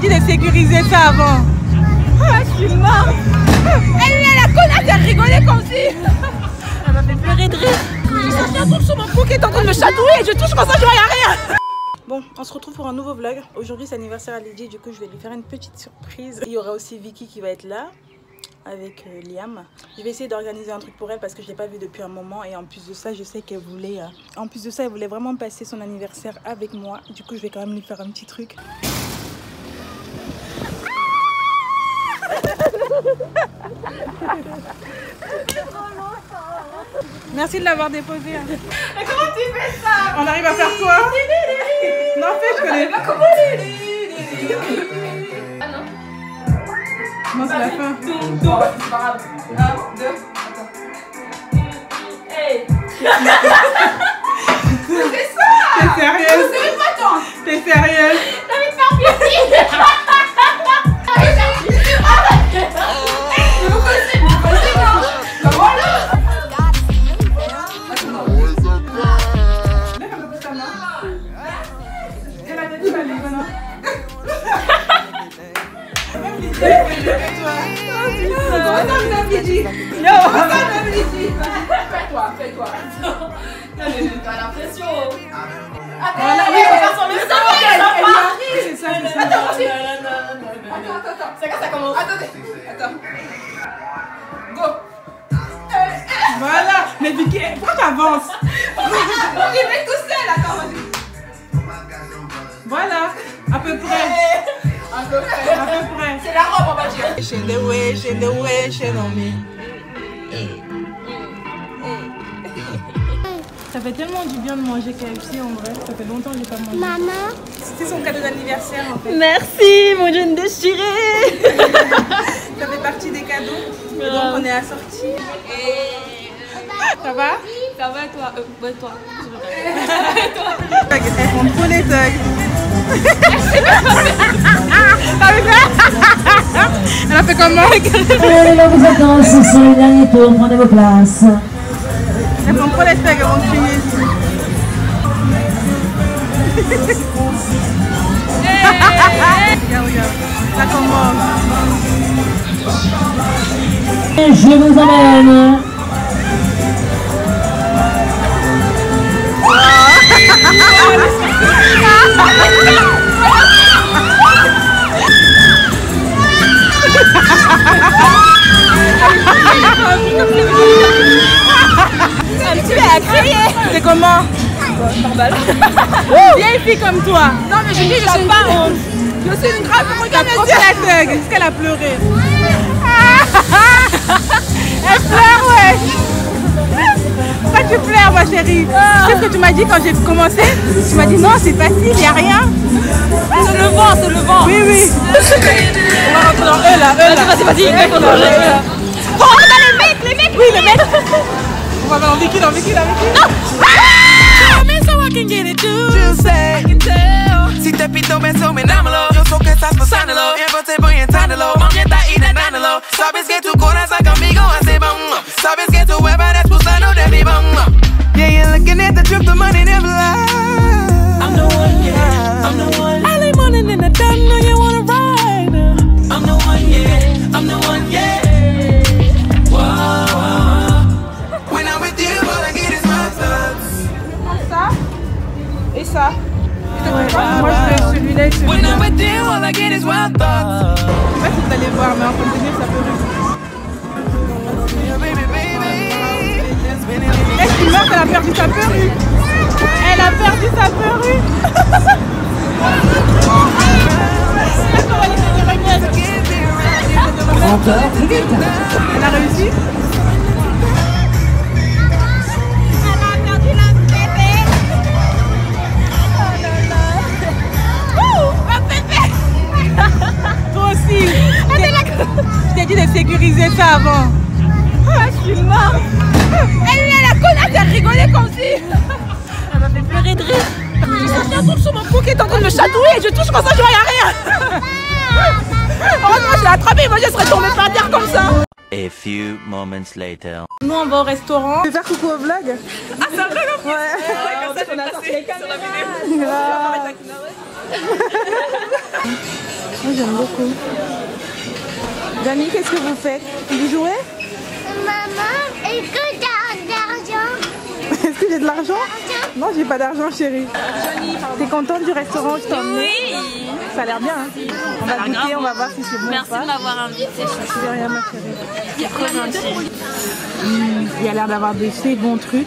t'ai dit de sécuriser ça avant. Ah, je suis morte. Elle est la connasse, elle rigolait comme si. Elle m'a fait pleurer de rire. Je sortais un truc sur mon cou qui est en train de me chatouiller. Je touche comme ça, je vois, rien. Bon, on se retrouve pour un nouveau vlog. Aujourd'hui, c'est l'anniversaire à Lydie, du coup, je vais lui faire une petite surprise. Il y aura aussi Vicky qui va être là avec euh, Liam. Je vais essayer d'organiser un truc pour elle parce que je l'ai pas vue depuis un moment et en plus de ça, je sais qu'elle voulait euh, en plus de ça, elle voulait vraiment passer son anniversaire avec moi. Du coup, je vais quand même lui faire un petit truc. Merci de l'avoir déposé. hein. Comment tu fais ça? On arrive à faire quoi? Non, en fait, je connais pas. Comment Ah non. Non, c'est la fin. Tout, tout. C'est pas grave. Un, deux, attends. Hey C'est ça T'es sérieuse T'es sérieuse T'as envie de faire Fais-toi, fais-toi. Non mais t'as l'impression. Attends, oui, on va y arrive, c'est ça, c'est ça. Attends. Attends, attends. C'est quand ça commence Attendez, attends. Go Voilà. Mais Vicky, pourquoi t'avances On y met tout seul, attends. Voilà. À peu près. Un peu près. À peu près. C'est la robe, on va dire. Shake the way, shake the way, shake on me. Ça fait tellement du bien de manger KFC en vrai. Ça fait longtemps que j'ai pas mangé. Maman, C'était son cadeau d'anniversaire en fait. merci mon jeune déchiré. Ça fait partie des cadeaux. Et donc on est assortis. Ça va Ça va toi euh, Ouais toi. Elles font trop les thugs. Elle a fait comment Allez, là, vous attend, ce sont les derniers tours, prenez vos places. Elles font trop les thugs, elles vont crier ici. Regarde, regarde. Ça commence. Et je C'est comment? Normal. Vieille fille comme toi. Non mais je dis, je suis pas honte. Je suis une grave. Regarde la thug. Est-ce qu'elle a pleuré? Elle pleure, ouais. Pourquoi tu pleures, ma chérie? Qu'est-ce que tu m'as dit quand j'ai commencé? Tu m'as dit non, c'est facile, il n'y a rien. C'est le vent, c'est le vent. Oui, oui. On va rentrer dans eux là, eux là. Vas-y, vas-y, Eux, vas-y, dans eux, vas-y. là. Oh, on a les mecs, les mecs. Oui, les mecs. On va dans Vicky, dans Vicky, dans Vicky. Si te pito me suminámelo Yo so que estás pasándolo Tiempo te voy entrándolo Mami está intentándolo Sabes que tu corazón a perdu sa perruque. Elle a perdu sa perruque. Encore plus vite. Elle a réussi. Train de me chatouiller. Je touche comme ça, je vois, y a rien. Heureusement, je l'ai attrapé. Moi, je serais tombée par terre comme ça. A few moments later. Nous, on va au restaurant. Tu veux faire coucou au vlog? Ah, c'est Ouais. Comme ça, on a sorti les caméras. Moi j'aime beaucoup. Dani, qu'est-ce que vous faites? Vous jouez? Maman, est-ce Est-ce que j'ai de l'argent? Non, j'ai pas d'argent, chérie. T'es contente du restaurant je emmené? Oui. Ça a l'air bien. Hein on va goûter, on va voir si c'est bon Merci ou pas. de m'avoir invité. De rien, ma chérie. C'est trop gentil. Il y a l'air d'avoir de ces bons trucs.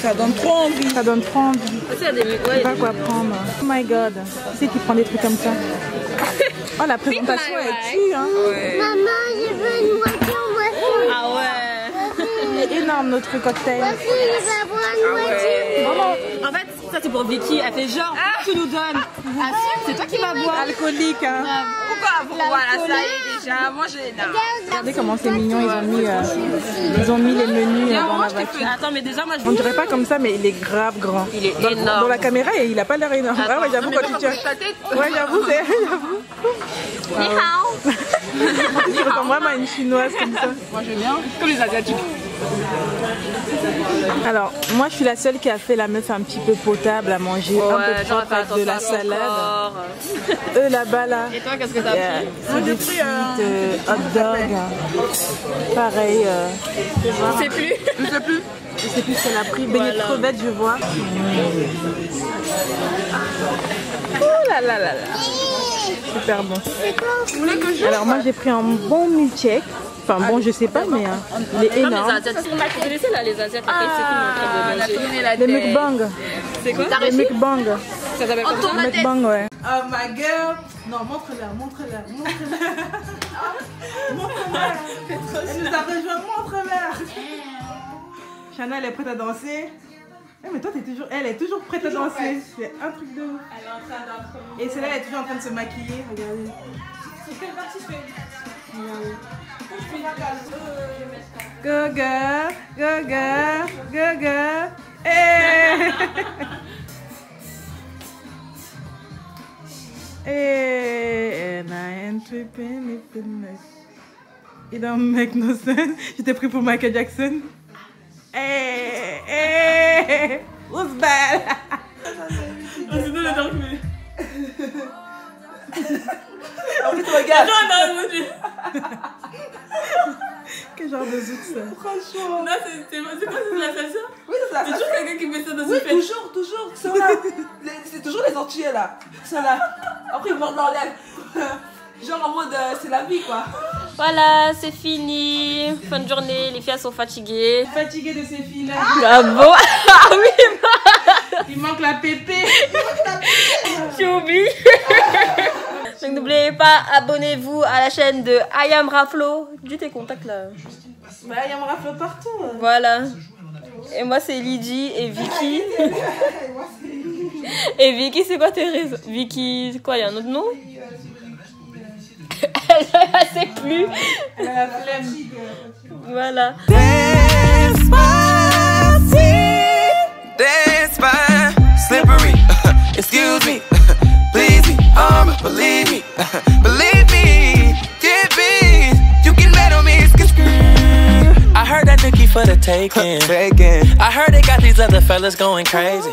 Ça donne trop envie. Ça donne trop envie. Aussi, il y a des Je sais ouais, pas quoi prendre. Oh my god. Qui c'est qui prend des trucs comme ça Oh, la présentation est tue, hein. Maman, je veux une voiture, voici. Ah ouais. Il est énorme notre cocktail. Voici, je vais avoir une voiture. En fait, ça c'est pour Vicky. Elle fait genre, tu nous donnes. Ah c'est toi qui vas boire. Alcoolique, hein. Pourquoi Voilà, ça y est déjà? Moi, j'ai. Regardez comment c'est mignon, ils ont mis, euh, ils ont mis les menus euh, dans la voiture. Attends, mais déjà, moi je On dirait pas comme ça, mais il est grave grand. Il est dans, énorme. Dans la caméra, il a pas l'air énorme. Ah ouais, j'avoue quand tu tiens. Ouais, j'avoue, c'est. J'avoue. Ni hao. Ressemble vraiment à une chinoise comme ça. Moi, j'aime bien. Comme les Asiatiques. Alors, moi, je suis la seule qui a fait la meuf un petit peu potable à manger, un peu propre avec de la salade. Eux là-bas, là. Et toi, qu'est-ce que t'as euh, pris c'est des frites euh, hot dog. Pareil. euh, Je sais plus. Je sais plus. je sais plus ce qu'elle a pris. Beignet de Voilà. crevettes, je vois. Oh là là là là. Super bon. Alors, moi, j'ai pris un bon milkshake. Enfin, bon, je sais pas, mais euh, il est les énorme. Asiatiques. Vous connaissez là les Asiatiques ceux qui sont en train de manger. Les mukbang. C'est quoi? Les mukbang. Ça s'appelle comme ça Mukbang, ouais. Oh my girl. Non, montre-leur, montre-leur, montre-leur. montre-leur. Elle nous a rejoint, montre-leur. Chana, elle est prête à danser. Eh, mais toi, t'es toujours... elle est toujours prête à danser. C'est un truc de ouf. Et celle-là, elle est toujours en train de se maquiller. Regardez. Regardez. Go girl, go girl, go girl. Hey! Hey, and I ain't tripping if it makes It don't make no sense. J'étais pris pour Michael Jackson. Hey, hey, who's bad? C'est nous le dark En plus, regarde. Non, non, mon dieu. Quel genre de zouk ça Franchement. Non, c'est quoi, c'est la salsa Oui, c'est la salsa. toujours quelqu'un qui met ça dans oui, une toujours, toujours. Ils sont là. C'est toujours les entiers là. Ils sont là. Après, ils mordent leur lèvre. Genre en mode, euh, c'est la vie quoi. Voilà, c'est fini. Fin de journée, les filles sont fatiguées. Fatigué de ces filles là. Ah bon? Ah oui, Il manque la pépé. tu oublies. Donc n'oubliez pas, abonnez-vous à la chaîne de Ayam Raflo. Dis tes contacts là? Bah, il y a un rafle partout. hein. Voilà. Et moi c'est Lydie et Vicky. Et Vicky, c'est quoi tes réseaux? Vicky, c'est quoi, il y a un autre nom? Elle ne sait plus. Elle a la flemme. Voilà. Slippery. Excuse me, please me, um, believe me, believe me. Get me, you can bet on me. skr, skr. I heard that Nicki for the taking. I heard they got these other fellas going crazy.